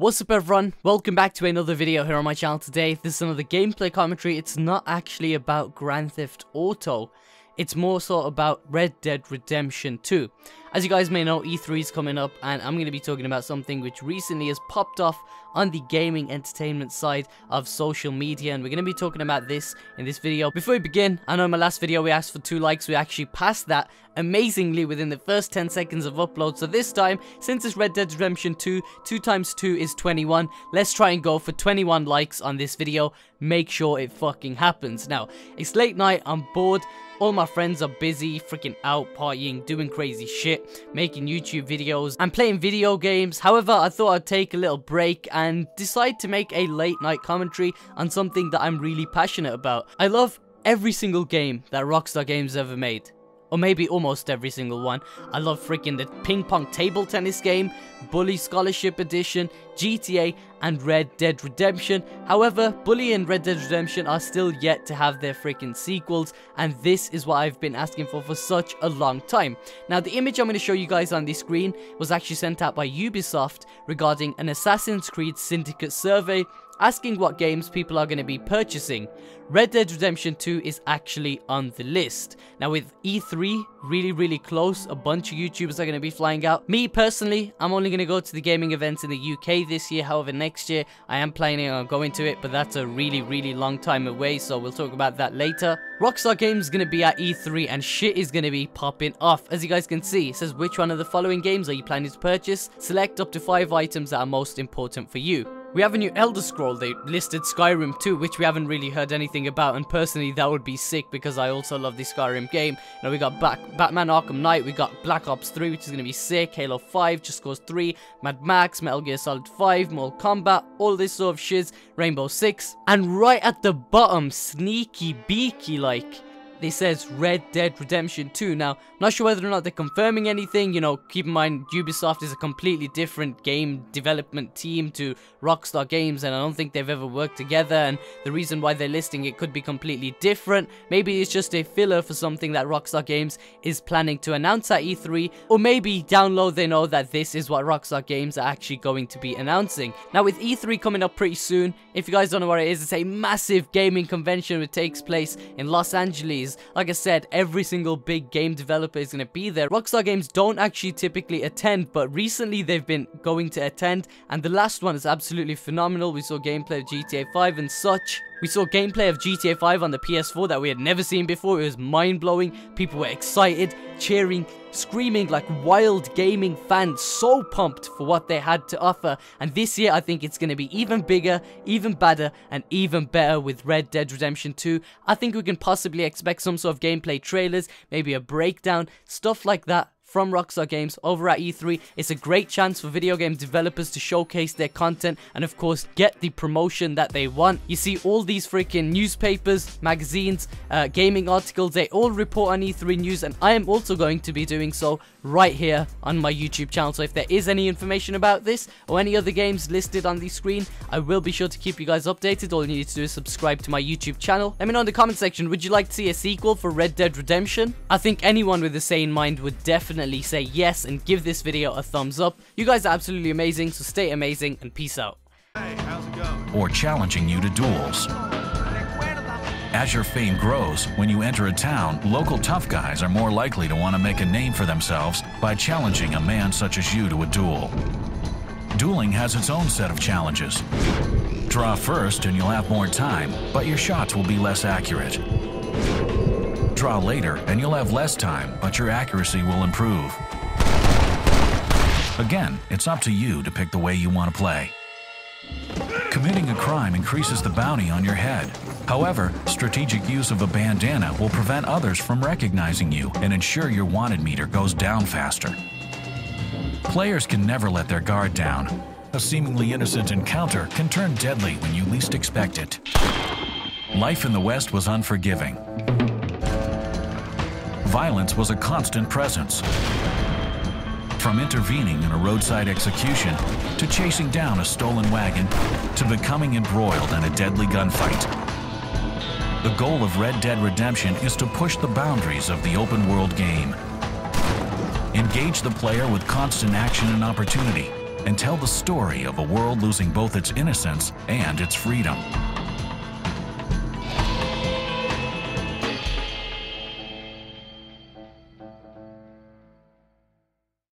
What's up everyone, welcome back to another video here on my channel. Today. This is another gameplay commentary, it's not actually about Grand Theft Auto, it's more so about Red Dead Redemption 2. As you guys may know, E3 is coming up and I'm going to be talking about something which recently has popped off on the gaming entertainment side of social media and we're going to be talking about this in this video. Before we begin, I know in my last video we asked for 2 likes, we actually passed that amazingly within the first 10 seconds of upload. So this time, since it's Red Dead Redemption 2, 2 times 2 is 21, let's try and go for 21 likes on this video. Make sure it fucking happens. Now, it's late night, I'm bored, all my friends are busy, freaking out, partying, doing crazy shit, making YouTube videos, and playing video games. However, I thought I'd take a little break and decide to make a late night commentary on something that I'm really passionate about. I love every single game that Rockstar Games ever made or maybe almost every single one. I love freaking the ping pong table tennis game, Bully Scholarship Edition, GTA, and Red Dead Redemption. However, Bully and Red Dead Redemption are still yet to have their freaking sequels, and this is what I've been asking for for such a long time. Now, the image I'm going to show you guys on the screen was actually sent out by Ubisoft regarding an Assassin's Creed Syndicate survey asking what games people are going to be purchasing. Red Dead Redemption 2 is actually on the list. Now with E3 really really close, a bunch of YouTubers are going to be flying out. Me personally, I'm only going to go to the gaming events in the UK this year, however next year I am planning on going to it, but that's a really really long time away, so we'll talk about that later. Rockstar Games is going to be at E3 and shit is going to be popping off. As you guys can see, it says which one of the following games are you planning to purchase? Select up to 5 items that are most important for you. We have a new Elder Scroll, they listed Skyrim too, which we haven't really heard anything about, and personally that would be sick because I also love the Skyrim game. Now we got back Batman Arkham Knight, we got Black Ops 3, which is going to be sick, Halo 5, Just Cause 3, Mad Max, Metal Gear Solid 5, Mortal Kombat, all this sort of shiz, Rainbow Six, and right at the bottom, sneaky beaky like, they says Red Dead Redemption 2. Now, not sure whether or not they're confirming anything. You know, keep in mind, Ubisoft is a completely different game development team to Rockstar Games, and I don't think they've ever worked together, and the reason why they're listing it could be completely different. Maybe it's just a filler for something that Rockstar Games is planning to announce at E3, or maybe down low they know that this is what Rockstar Games are actually going to be announcing. Now, with E3 coming up pretty soon, if you guys don't know what it is, it's a massive gaming convention which takes place in Los Angeles. Like I said, every single big game developer is going to be there. Rockstar Games don't actually typically attend, but recently they've been going to attend, and the last one is absolutely phenomenal. We saw gameplay of GTA 5 and such. We saw gameplay of GTA 5 on the PS4 that we had never seen before. It was mind-blowing. People were excited, cheering, screaming like wild gaming fans. So pumped for what they had to offer. And this year, I think it's going to be even bigger, even badder, and even better with Red Dead Redemption 2. I think we can possibly expect some sort of gameplay trailers, maybe a breakdown, stuff like that from Rockstar Games over at E3. It's a great chance for video game developers to showcase their content and of course get the promotion that they want. You see all these freaking newspapers, magazines, uh, gaming articles, they all report on E3 news and I am also going to be doing so right here on my YouTube channel. So if there is any information about this or any other games listed on the screen, I will be sure to keep you guys updated. All you need to do is subscribe to my YouTube channel. Let me know in the comment section, would you like to see a sequel for Red Dead Redemption? I think anyone with a sane mind would definitely definitely say yes and give this video a thumbs up. You guys are absolutely amazing, so stay amazing and peace out. Hey, or challenging you to duels. As your fame grows, when you enter a town, local tough guys are more likely to want to make a name for themselves by challenging a man such as you to a duel. Dueling has its own set of challenges. Draw first and you'll have more time, but your shots will be less accurate draw later and you'll have less time, but your accuracy will improve. Again, it's up to you to pick the way you want to play. Committing a crime increases the bounty on your head. However, strategic use of a bandana will prevent others from recognizing you and ensure your wanted meter goes down faster. Players can never let their guard down. A seemingly innocent encounter can turn deadly when you least expect it. Life in the West was unforgiving violence was a constant presence. From intervening in a roadside execution, to chasing down a stolen wagon, to becoming embroiled in a deadly gunfight. The goal of Red Dead Redemption is to push the boundaries of the open world game. Engage the player with constant action and opportunity, and tell the story of a world losing both its innocence and its freedom.